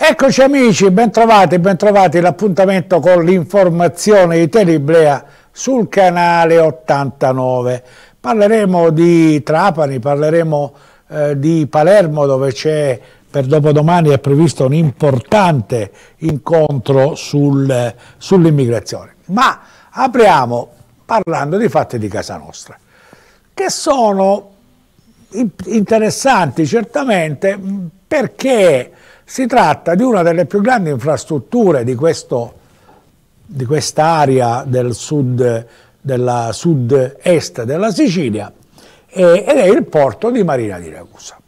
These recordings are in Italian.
Eccoci amici, bentrovati, bentrovati l'appuntamento con l'informazione di Teliblea sul canale 89. Parleremo di Trapani, parleremo eh, di Palermo dove c'è per dopodomani è previsto un importante incontro sul, sull'immigrazione. Ma apriamo parlando di fatti di casa nostra, che sono interessanti certamente perché si tratta di una delle più grandi infrastrutture di, quest'area del sud, della sud-est della Sicilia eh, ed è il porto di Marina di Ragusa.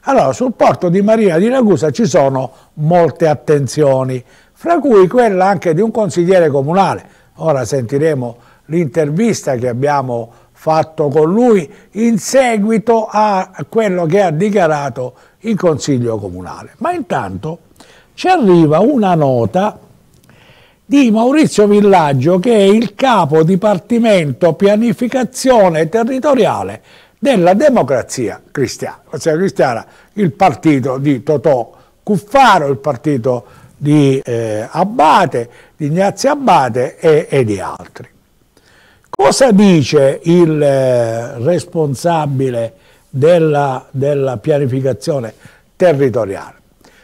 Allora, sul porto di Marina di Ragusa ci sono molte attenzioni, fra cui quella anche di un consigliere comunale. Ora sentiremo l'intervista che abbiamo fatto con lui in seguito a quello che ha dichiarato in Consiglio Comunale. Ma intanto ci arriva una nota di Maurizio Villaggio che è il capo dipartimento pianificazione territoriale della democrazia cristiana. Democrazia cristiana, il partito di Totò Cuffaro, il partito di eh, Abate, di Ignazio Abate e, e di altri. Cosa dice il eh, responsabile della, della pianificazione territoriale.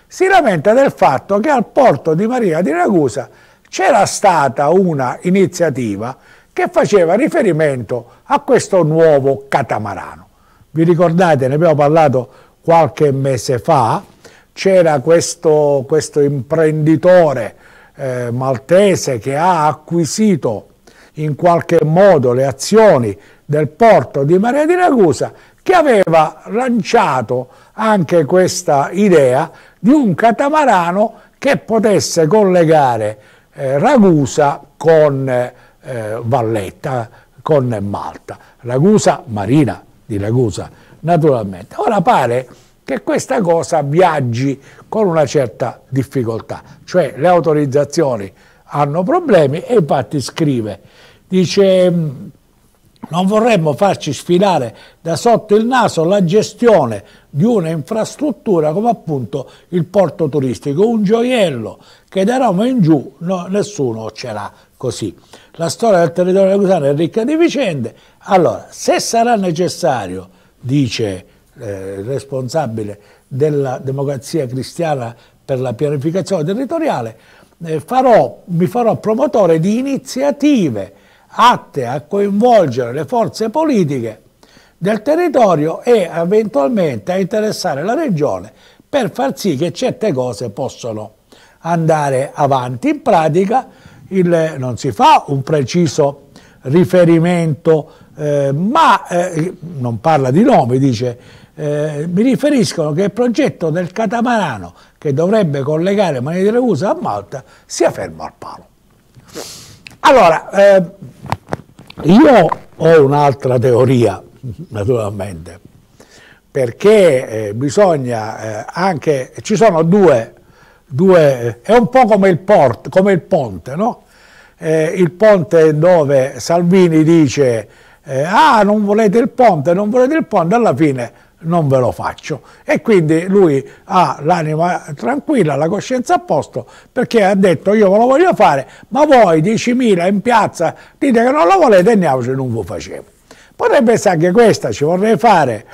Si lamenta del fatto che al porto di Maria di Ragusa c'era stata una iniziativa che faceva riferimento a questo nuovo catamarano. Vi ricordate, ne abbiamo parlato qualche mese fa, c'era questo, questo, imprenditore eh, maltese che ha acquisito in qualche modo le azioni del porto di Maria di Ragusa che aveva lanciato anche questa idea di un catamarano che potesse collegare eh, Ragusa con eh, Valletta, con Malta. Ragusa marina di Ragusa, naturalmente. Ora pare che questa cosa viaggi con una certa difficoltà, cioè le autorizzazioni hanno problemi e infatti scrive, dice non vorremmo farci sfilare da sotto il naso la gestione di una infrastruttura come appunto il porto turistico, un gioiello che da Roma in giù no, nessuno ce l'ha così. La storia del territorio lacusano è ricca di vicende, allora se sarà necessario, dice eh, il responsabile della democrazia cristiana per la pianificazione territoriale, eh, farò, mi farò promotore di iniziative atte a coinvolgere le forze politiche del territorio e eventualmente a interessare la regione per far sì che certe cose possano andare avanti. In pratica il, non si fa un preciso riferimento, eh, ma eh, non parla di nomi, dice eh, mi riferiscono che il progetto del catamarano che dovrebbe collegare Mani di Ragusa a Malta sia fermo al palo. Allora, eh, io ho un'altra teoria, naturalmente, perché eh, bisogna eh, anche, ci sono due, due, è un po' come il, port, come il ponte, no? Eh, il ponte dove Salvini dice eh, ah non volete il ponte, non volete il ponte, alla fine non ve lo faccio. E quindi lui ha l'anima tranquilla, la coscienza a posto, perché ha detto io ve lo voglio fare, ma voi 10.000 in piazza dite che non lo volete e andiamoci, non lo facevo. Potrebbe essere anche questa, ci vorrei fare,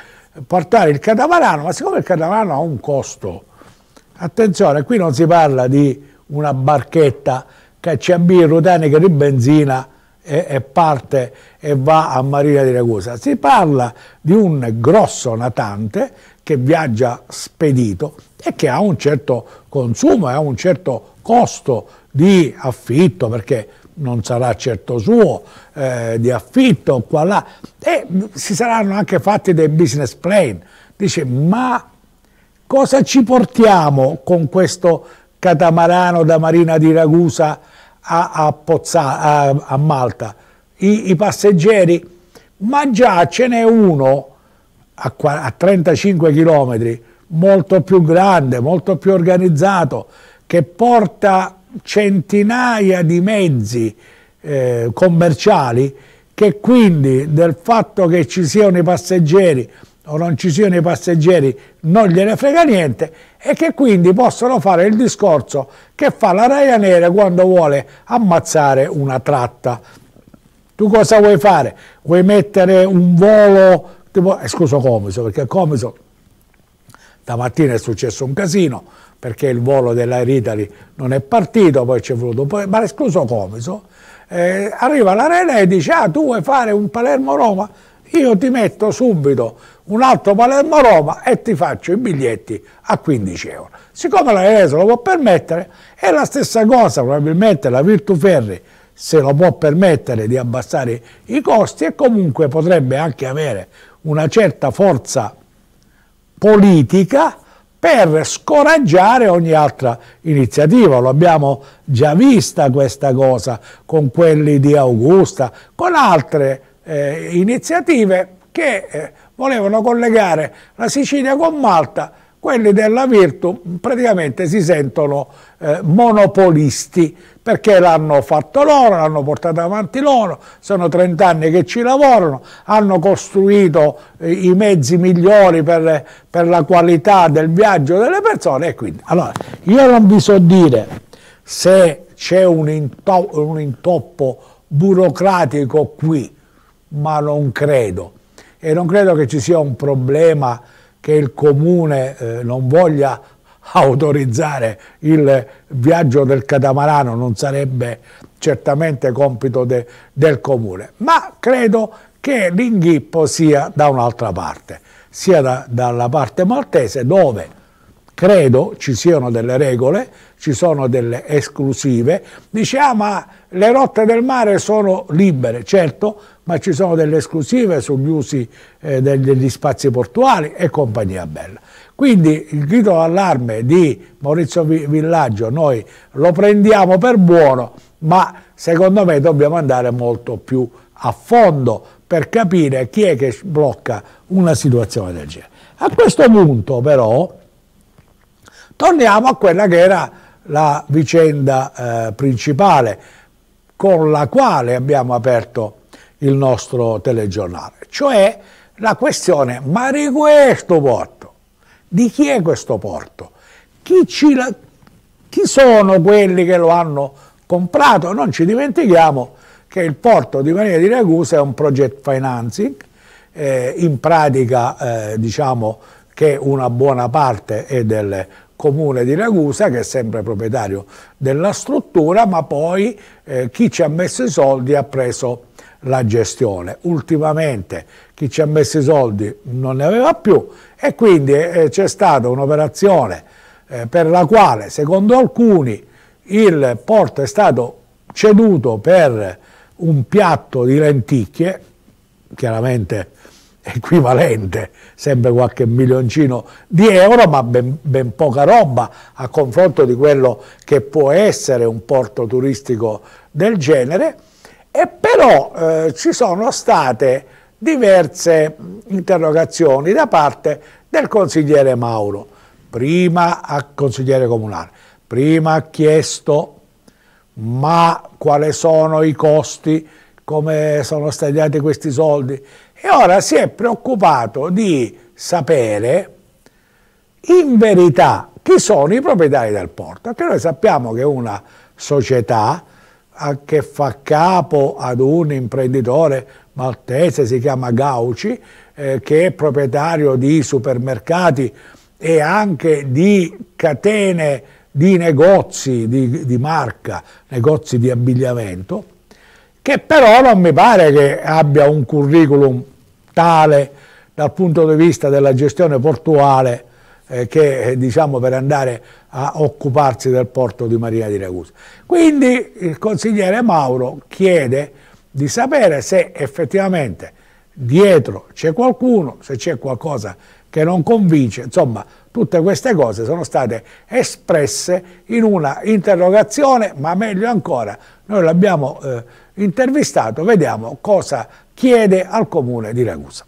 portare il catamarano, ma siccome il catamarano ha un costo, attenzione, qui non si parla di una barchetta cacciabì rotanica di benzina e, e, parte e va a Marina di Ragusa. Si parla di un grosso natante che viaggia spedito e che ha un certo consumo e ha un certo costo di affitto perché non sarà certo suo, eh, di affitto qua là e si saranno anche fatti dei business plan. Dice ma cosa ci portiamo con questo catamarano da Marina di Ragusa a, a, Pozza, a, a Malta, I, i, passeggeri, ma già ce n'è uno a, a 35 km, molto più grande, molto più organizzato, che porta centinaia di mezzi eh, commerciali che quindi del fatto che ci siano i passeggeri o non ci siano i passeggeri non gliene frega niente e che quindi possono fare il discorso che fa la Ryanair quando vuole ammazzare una tratta. Tu cosa vuoi fare? Vuoi mettere un volo, tipo, escluso Comiso, perché Comiso stamattina è successo un casino, perché il volo dell'Air Italy non è partito, poi c'è voluto, poi, ma escluso Comiso, eh, arriva l'Arena e dice, ah tu vuoi fare un Palermo-Roma? Io ti metto subito un altro Palermo-Roma e ti faccio i biglietti a 15 euro. Siccome l'Arena se lo può permettere, è la stessa cosa, probabilmente la Virtu Ferri se lo può permettere di abbassare i costi e comunque potrebbe anche avere una certa forza politica per scoraggiare ogni altra iniziativa. Lo abbiamo già vista questa cosa con quelli di Augusta, con altre eh, iniziative che eh, volevano collegare la Sicilia con Malta quelli della Virtu praticamente si sentono eh, monopolisti perché l'hanno fatto loro, l'hanno portato avanti loro, sono 30 anni che ci lavorano, hanno costruito eh, i mezzi migliori per, per, la qualità del viaggio delle persone e quindi, allora, io non vi so dire se c'è un, un intoppo burocratico qui, ma non credo. E non credo che ci sia un problema che il comune eh, non voglia autorizzare il viaggio del catamarano non sarebbe certamente compito de, del comune, ma credo che l'inghippo sia da un'altra parte, sia da, dalla parte maltese dove credo ci siano delle regole, ci sono delle esclusive, dice ah ma le rotte del mare sono libere, certo, ma ci sono delle esclusive sugli usi eh, degli spazi portuali e compagnia bella. Quindi il grido d'allarme di Maurizio Villaggio noi lo prendiamo per buono, ma secondo me dobbiamo andare molto più a fondo per capire chi è che blocca una situazione del genere. A questo punto però torniamo a quella che era la vicenda eh, principale con la quale abbiamo aperto il nostro telegiornale, cioè la questione, ma di questo porto, di chi è questo porto? Chi, la, chi sono quelli che lo hanno comprato? Non ci dimentichiamo che il porto di Maria di Ragusa è un project financing, eh, in pratica eh, diciamo che una buona parte è del comune di Ragusa che è sempre proprietario della struttura, ma poi eh, chi ci ha messo i soldi ha preso la gestione. Ultimamente chi ci ha messo i soldi non ne aveva più e quindi eh, c'è stata un'operazione eh, per la quale secondo alcuni il porto è stato ceduto per un piatto di lenticchie, chiaramente equivalente, sempre qualche milioncino di euro, ma ben, ben, poca roba a confronto di quello che può essere un porto turistico del genere, e però eh, ci sono state diverse interrogazioni da parte del consigliere Mauro, prima al consigliere comunale, prima ha chiesto ma quali sono i costi, come sono stati dati questi soldi e ora si è preoccupato di sapere in verità chi sono i proprietari del porto, perché noi sappiamo che una società che fa capo ad un imprenditore maltese, si chiama Gauci, eh, che è proprietario di supermercati e anche di catene di negozi di, di marca, negozi di abbigliamento, che però non mi pare che abbia un curriculum tale dal punto di vista della gestione portuale eh, che eh, diciamo per andare a occuparsi del porto di Maria di Ragusa. Quindi il consigliere Mauro chiede di sapere se effettivamente dietro c'è qualcuno, se c'è qualcosa che non convince, insomma tutte queste cose sono state espresse in una interrogazione, ma meglio ancora, noi l'abbiamo eh, intervistato, vediamo cosa chiede al comune di Ragusa.